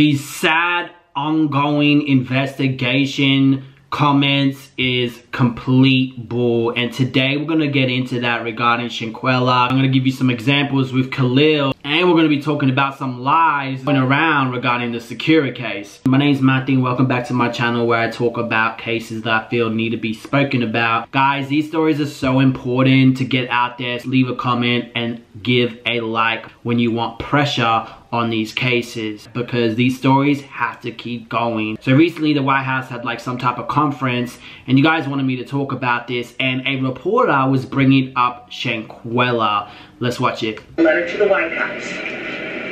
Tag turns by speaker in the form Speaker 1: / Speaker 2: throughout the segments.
Speaker 1: These sad ongoing investigation comments is complete bull and today we're gonna get into that regarding Shanquella. I'm gonna give you some examples with Khalil and we're gonna be talking about some lies going around regarding the Zkira case. My name is Matthew welcome back to my channel where I talk about cases that I feel need to be spoken about. Guys, these stories are so important to get out there. Leave a comment and give a like when you want pressure on these cases because these stories have to keep going. So recently the White House had like some type of conference and you guys wanted me to talk about this and a reporter was bringing up Shanquella. Let's watch it.
Speaker 2: Letter to the White House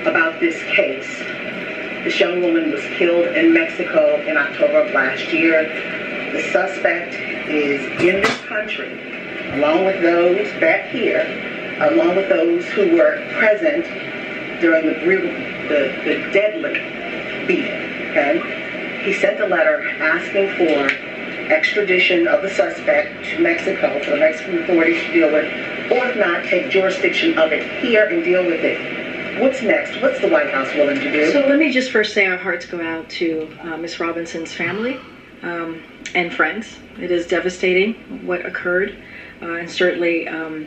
Speaker 2: about this case. This young woman was killed in Mexico in October of last year. The suspect is in this country along with those back here, along with those who were present during the, the, the deadly beating, okay? He sent a letter asking for extradition of the suspect to Mexico, for the Mexican authorities to deal with, or if not, take jurisdiction of it here and deal with it. What's next? What's the White House willing to do?
Speaker 3: So let me just first say our hearts go out to uh, Miss Robinson's family um, and friends. It is devastating what occurred, uh, and certainly um,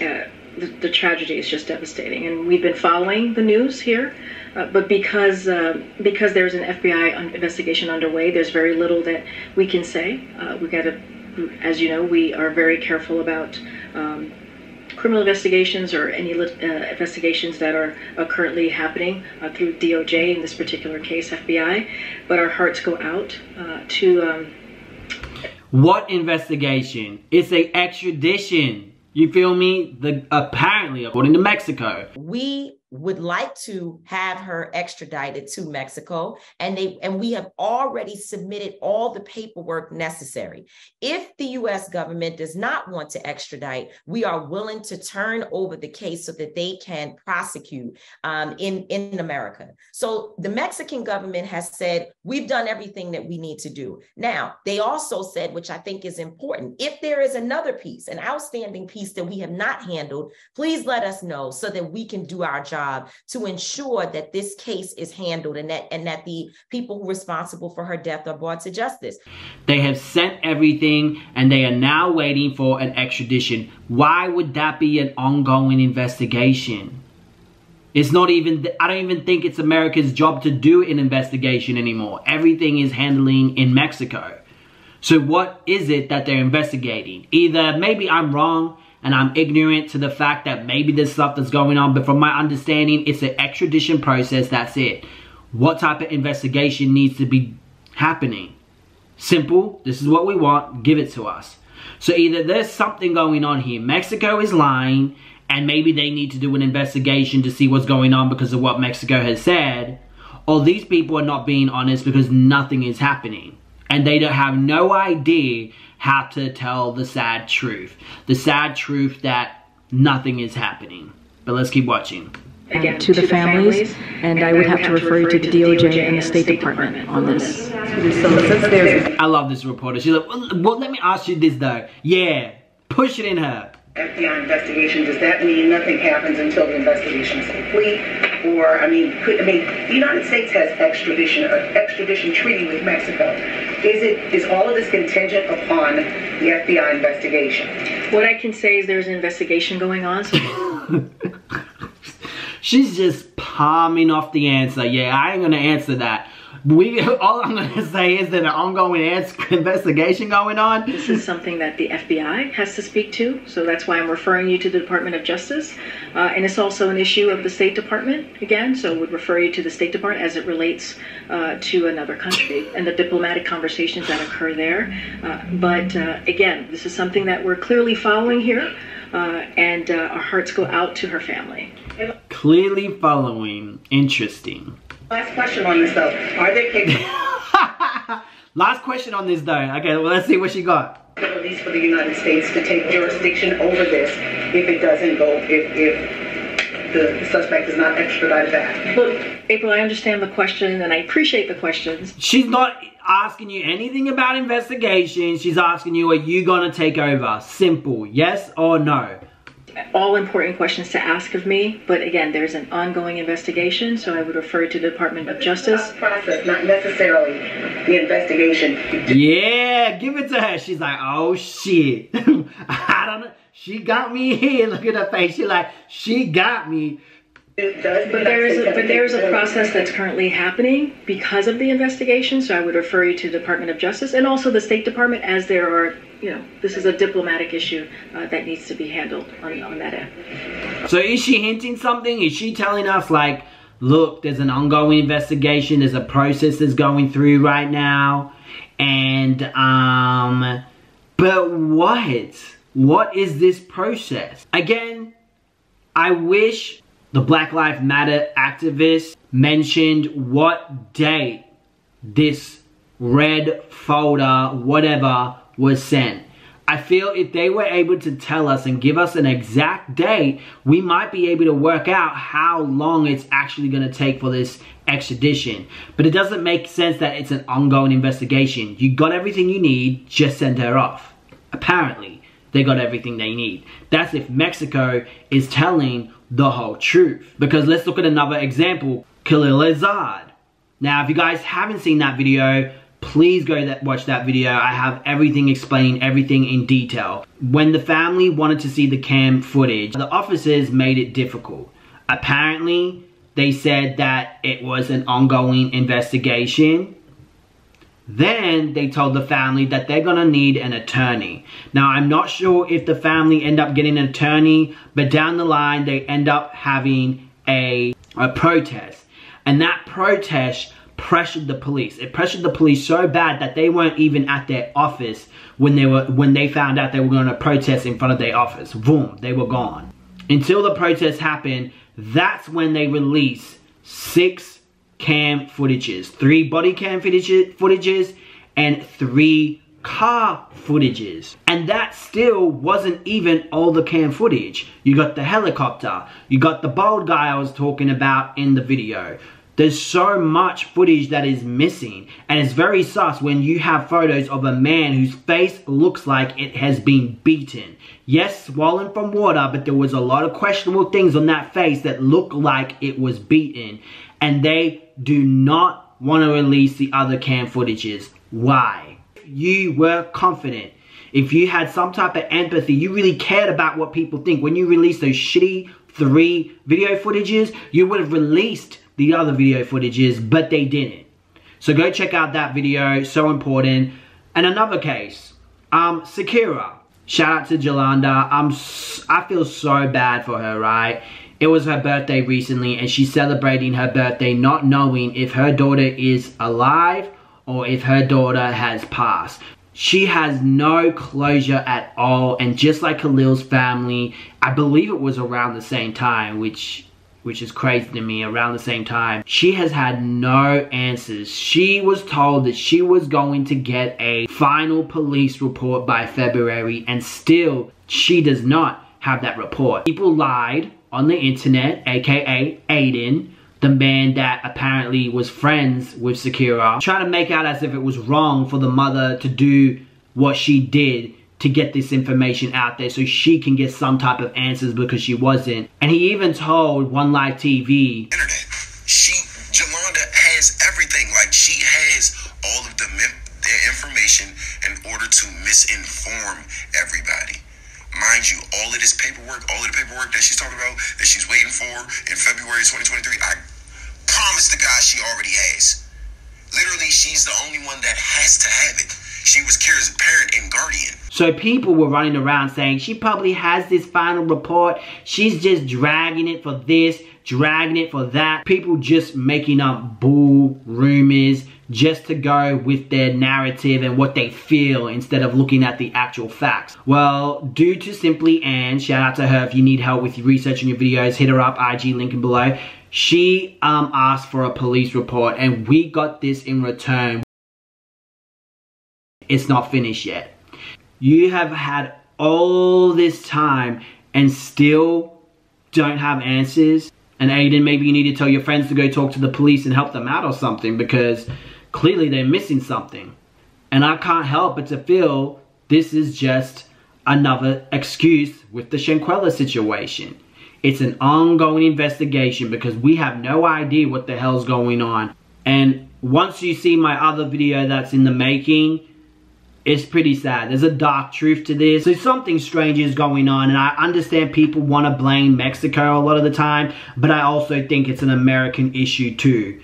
Speaker 3: uh, the, the, tragedy is just devastating. And we've been following the news here, uh, but because uh, because there's an FBI investigation underway, there's very little that we can say. Uh, we got to, as you know, we are very careful about. Um, criminal investigations or any uh, investigations that are uh, currently happening uh, through DOJ in this particular case, FBI. But our hearts go out to. Um,
Speaker 1: what investigation? It's a extradition you feel me? The apparently, according to Mexico,
Speaker 4: we would like to have her extradited to Mexico and they and we have already submitted all the paperwork necessary. If the US government does not want to extradite, we are willing to turn over the case so that they can prosecute um, in in America. So the Mexican government has said we've done everything that we need to do. Now, they also said which I think is important, if there is another piece, an outstanding piece that we have not handled, please let us know so that we can do our job job to ensure that this case is handled and that and that the people responsible for her death are brought to justice.
Speaker 1: They have sent everything and they are now waiting for an extradition. Why would that be an ongoing investigation? It's not even, I don't even think it's America's job to do an investigation anymore. Everything is handling in Mexico. So what is it that they're investigating? Either maybe I'm wrong and I'm ignorant to the fact that maybe there's stuff that's going on, but from my understanding, it's an extradition process, that's it. What type of investigation needs to be happening? Simple, this is what we want, give it to us. So either there's something going on here, Mexico is lying, and maybe they need to do an investigation to see what's going on because of what Mexico has said, or these people are not being honest because nothing is happening. And they don't have no idea have to tell the sad truth. The sad truth that nothing is happening. But let's keep watching.
Speaker 3: Again, to, to the, families, families, and I would have, have to refer you to the DOJ, DOJ and the State Department, Department on this.
Speaker 1: I love this reporter. She's like, well, well, let me ask you this though. Yeah, push it in her.
Speaker 2: FBI investigation, does that mean nothing happens until the investigation is complete? Or, I mean, could, I mean, the United States has extradition, an extradition treaty with Mexico. Is it, is all of this contingent upon the FBI investigation?
Speaker 3: What I can say is there's an investigation going on. So
Speaker 1: She's just palming off the answer. Yeah, I ain't gonna answer that we all I'm going to say is that an ongoing investigation going on.
Speaker 3: This is something that the FBI has to speak to, so that's why I'm referring you to the Department of Justice, uh, and it's also an issue of the State Department again. So would refer you to the State Department as it relates uh, to another country and the diplomatic conversations that occur there. Uh, but uh, again, this is something that we're clearly following here, uh, and uh, our hearts go out to her family.
Speaker 1: Clearly following. Interesting.
Speaker 2: Last question on this though. Are there cases?
Speaker 1: Last question on this though. Okay, well let's see what she got.
Speaker 2: At least for the United States to take jurisdiction over this if it doesn't go, if, if the suspect is not extradited back.
Speaker 3: Look, April, I understand the question and I appreciate the questions.
Speaker 1: She's not asking you anything about investigation. She's asking you, are you going to take over? Simple. Yes or no?
Speaker 3: All important questions to ask of me. But again, there's an ongoing investigation, so I would refer to the Department of Justice.
Speaker 2: Process, not necessarily the investigation.
Speaker 1: Yeah, give it to her. She's like, oh shit. I don't know. She got me here. Look at her face. She like, she got me.
Speaker 3: But there is a, but there is a process that's currently happening because of the investigation. So I would refer you to the Department of Justice and also the State Department, as there are, you know, this is a diplomatic issue uh, that needs to be handled on, on that end.
Speaker 1: So is she hinting something? Is she telling us like, look, there's an ongoing investigation, there's a process that's going through right now, and um, but what? What is this process? Again, I wish the Black Lives Matter activist mentioned what date this red folder, whatever, was sent. I feel if they were able to tell us and give us an exact date, we might be able to work out how long it's actually going to take for this extradition. But it doesn't make sense that it's an ongoing investigation. You got everything you need, just send her off. Apparently, they got everything they need. That's if Mexico is telling the whole truth. Because let's look at another example, Khalil Azad. Now, if you guys haven't seen that video, please go that, watch that video. I have everything explained, everything in detail. When the family wanted to see the cam footage, the officers made it difficult. Apparently, they said that it was an ongoing investigation then they told the family that they're gonna need an attorney. Now I'm not sure if the family end up getting an attorney, but down the line they end up having a, a protest. And that protest pressured the police. It pressured the police so bad that they weren't even at their office when they were when they found out they were gonna protest in front of their office. Boom, they were gone. Until the protest happened, that's when they released six cam footages, three body cam footages, and three car footages. And that still wasn't even all the cam footage. You got the helicopter, you got the bald guy I was talking about in the video. There's so much footage that is missing. And it's very sus when you have photos of a man whose face looks like it has been beaten. Yes, swollen from water, but there was a lot of questionable things on that face that looked like it was beaten. And they do not want to release the other cam footages. Why? You were confident. If you had some type of empathy, you really cared about what people think. When you released those shitty three video footages, you would have released the other video footages, but they didn't. So go check out that video, so important. And another case, um, Shakira. Shout out to Yolanda. I'm, I feel so bad for her, right? It was her birthday recently and she's celebrating her birthday not knowing if her daughter is alive or if her daughter has passed. She has no closure at all and just like Khalil's family, I believe it was around the same time, which which is crazy to me around the same time. She has had no answers. She was told that she was going to get a final police report by february and still she does not have that report. People lied on the internet, aka Aiden, the man that apparently was friends with Shakira, trying to make out as if it was wrong for the mother to do what she did to get this information out there so she can get some type of answers because she wasn't. And he even told One Life TV.
Speaker 5: Internet. She, Yolanda has everything. Like she has all of the, the information in order to misinform everybody. Mind you, all of this paperwork, all of the paperwork that she's talking about, that she's waiting for in February 2023, I promise the God she already has. Literally, she's the only one that has to have it. She was Kira's parent and guardian.
Speaker 1: So people were running around saying she probably has this final report. She's just dragging it for this, dragging it for that. People just making up bull rumors just to go with their narrative and what they feel instead of looking at the actual facts. Well, due to Simply Ann, shout out to her if you need help with your research researching your videos, hit her up, IG link in below. She um, asked for a police report and we got this in return. It's not finished yet. You have had all this time and still don't have answers. And Aiden, maybe you need to tell your friends to go talk to the police and help them out or something because clearly they're missing something. And I can't help but to feel this is just another excuse with the Shanquella situation. It's an ongoing investigation because we have no idea what the hell's going on. And once you see my other video that's in the making, it's pretty sad. There's a dark truth to this. So something strange is going on and I understand people want to blame Mexico a lot of the time, but I also think it's an American issue too.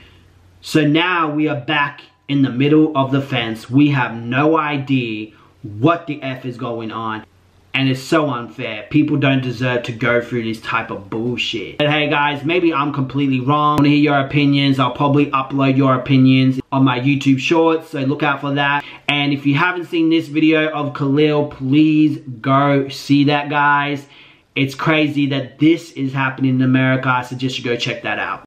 Speaker 1: So now we are back in the middle of the fence. We have no idea what the F is going on. And it's so unfair. People don't deserve to go through this type of bullshit. But hey guys, maybe I'm completely wrong. I want to hear your opinions. I'll probably upload your opinions on my YouTube shorts, so look out for that. And if you haven't seen this video of Khalil, please go see that guys. It's crazy that this is happening in America. I suggest you go check that out.